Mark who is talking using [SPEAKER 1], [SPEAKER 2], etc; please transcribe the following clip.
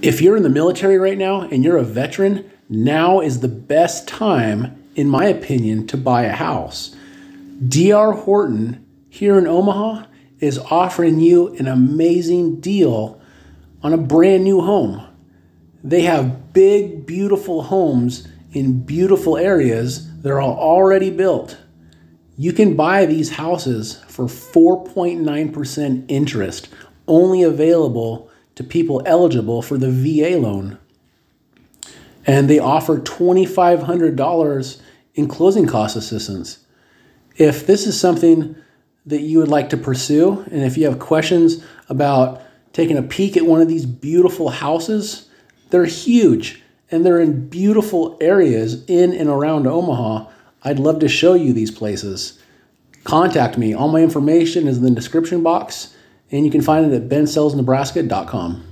[SPEAKER 1] If you're in the military right now and you're a veteran, now is the best time, in my opinion, to buy a house. DR Horton here in Omaha is offering you an amazing deal on a brand new home. They have big, beautiful homes in beautiful areas that are already built. You can buy these houses for 4.9% interest, only available to people eligible for the VA loan. And they offer $2,500 in closing cost assistance. If this is something that you would like to pursue, and if you have questions about taking a peek at one of these beautiful houses, they're huge and they're in beautiful areas in and around Omaha. I'd love to show you these places. Contact me. All my information is in the description box, and you can find it at bensellsnebraska.com.